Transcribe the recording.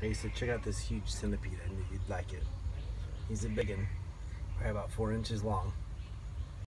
Hey, so check out this huge centipede. I knew you'd like it. He's a big one, probably about four inches long.